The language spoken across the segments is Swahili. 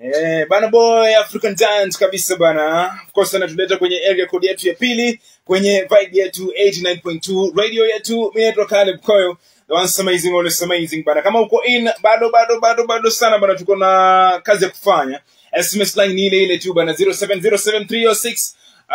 Eh, bana boy African Giant kabisa bana. Of course anatuleta kwenye area code yetu ya pili kwenye vibe yetu 89.2 radio yetu. Mimi Caleb Koyo. The one's amazing always amazing bana. Kama uko in bado bado bado bado sana bana tuko na kazi ya kufanya. SMS line ni ile ile tu bana 0707306306 uh,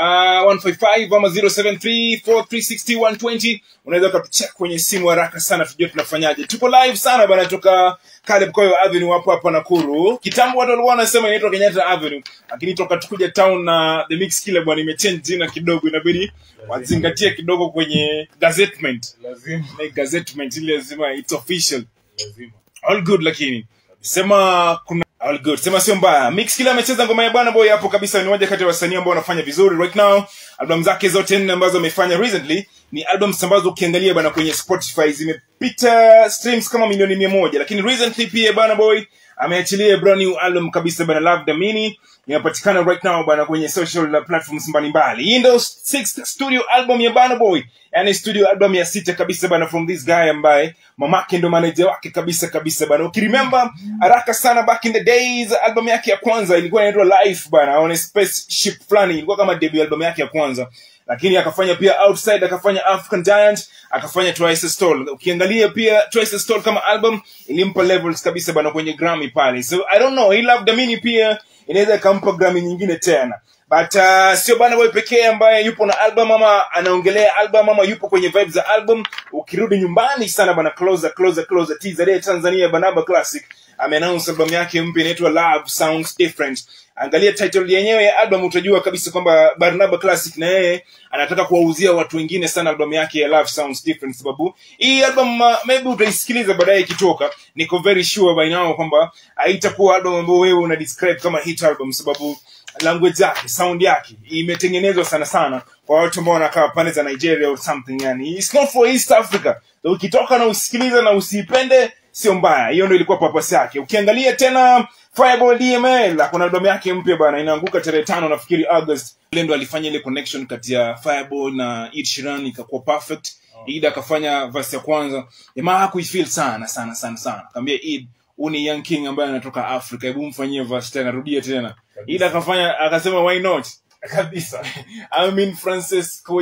155 ama 0734360120 unaweza ukatucheck kwenye simu haraka sana tujue tunafanyaje. Tupo live sana bana toka Caleb Koyo Avenue hapo hapa Nakuru. Kitambo watu walikuwa wanasema inaitwa Kenyatta Avenue lakini toka tukuja town na the mix kile bwana imechange jina kidogo inabidi wazingatie kidogo kwenye gazettement lazima. Na gazettement ile lazima it's official. Lazima. All good lakini. Sema kuna all good. Sema sio mbaya. Mix kila amecheza ngoma ya bwana boy hapo kabisa. Ni moja kati ya wasanii ambao wanafanya vizuri right now. Album zake zote nne ambazo amefanya recently ni albums ambazo ukiangalia bana kwenye spotify zimepita streams kama milioni mia moja. Lakini recently pia Bwana boy ameachilia brand new album kabisa bana love the mini inapatikana right now bana kwenye social platforms mbalimbali. Hii ndo sixth studio album ya bana boy. Yani studio album ya sita kabisa bana from this guy ambaye mamake ndo manager wake kabisa kabisa bana. Ukiremember haraka sana back in the days album yake ya kwanza ilikuwa inaitwa life bana on a spaceship fulani ilikuwa kama debut album yake ya kwanza lakini akafanya pia outside akafanya african giant akafanya twice stall. Ukiangalia pia twice stall kama album ilimpa levels kabisa bana kwenye grammy pale. So i don't know he loved the mini pia. Inaweza ikampa grammy nyingine tena but uh, sio bana boy pekee ambaye yupo na album ama anaongelea album ama yupo kwenye vibes za album. Ukirudi nyumbani sana bana closer closer closer. TZA Tanzania Banaba Classic ameannounce album yake mpya inaitwa Love Sounds Different. Angalia title yenyewe ya album utajua kabisa kwamba Barnaba Classic na yeye anataka kuwauzia watu wengine sana album yake ya Love Sounds Different sababu hii album uh, maybe utaisikiliza baadaye ikitoka. Niko very sure by now kwamba haitakuwa album ambayo wewe una describe kama hit album sababu language yake sound yake imetengenezwa sana sana kwa watu ambao wanakaa pande za Nigeria or something yani. It's not for East Africa. Ukitoka na usikiliza na usiipende sio mbaya. Hiyo ndio ilikuwa purpose yake. Ukiangalia tena Fireball DML kuna albamu yake mpya bana inaanguka tarehe tano nafikiri August. Ile ndo alifanya ile connection kati ya Fireball na Ed Sheeran ikakuwa perfect. Id akafanya verse ya kwanza. Jamaa hakuifeel sana sana sana sana. Kaambia Ed huu ni young king ambaye anatoka Africa hebu mfanyie verse tena. Rudia tena ila akafanya akasema why not? Kabisa. I mean Francis co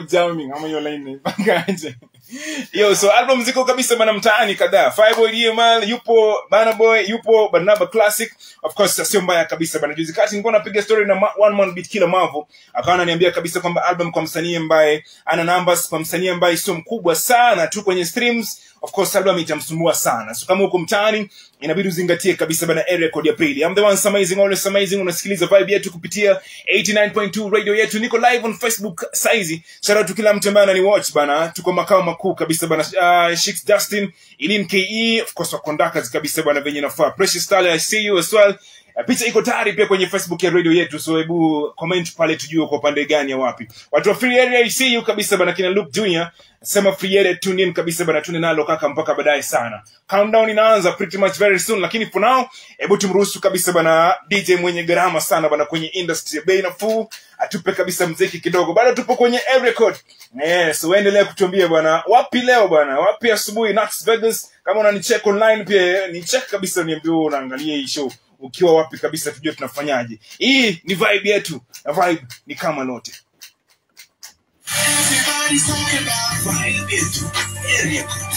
ama hiyo line ipangaje yo so album ziko kabisa bana mtaani kadhaa. Fireboy yupo Bana Boy yupo Barnaba Classic. Of course sio mbaya kabisa bana. Juzi kati nilikuwa napiga story na one man beat kila Mavo akawa ananiambia kabisa kwamba album kwa msanii ambaye ana numbers kwa msanii ambaye sio mkubwa sana tu kwenye streams of course album itamsumbua sana. So kama uko mtaani inabidi uzingatie kabisa bana area code ya pili. I'm the one amazing always amazing. Unasikiliza vibe yetu kupitia 89.2 radio yetu. Niko live on Facebook saizi. Shout out kila mtu ambaye anani watch bana. Tuko makao makuu kabisa bana. Uh, Shix Dustin Ilin KE of course wakondaka kabisa bana venye nafaa. Precious Style I see you as well picha iko tayari pia kwenye facebook ya radio yetu so hebu comment pale tujue kwa upande gani ya wapi. Watu wa free area icu kabisa bana kina luke junior sema free area tune in kabisa bana tune nalo kaka mpaka baadaye sana. Countdown inaanza pretty much very soon lakini for now hebu tumruhusu kabisa bana dj mwenye gharama sana bana kwenye industry ya bei nafuu atupe kabisa mziki kidogo. Bado tupo kwenye every code yes uendelee kutuambia bwana wapi leo bwana wapi asubuhi Nax Vegas? Kama unanicheck online pia ni check kabisa niambie unaangalia hii show ukiwa wapi kabisa tujue tunafanyaje hii ni vibe yetu na vibe ni kama lote Everybody's talking about vibe. Everybody.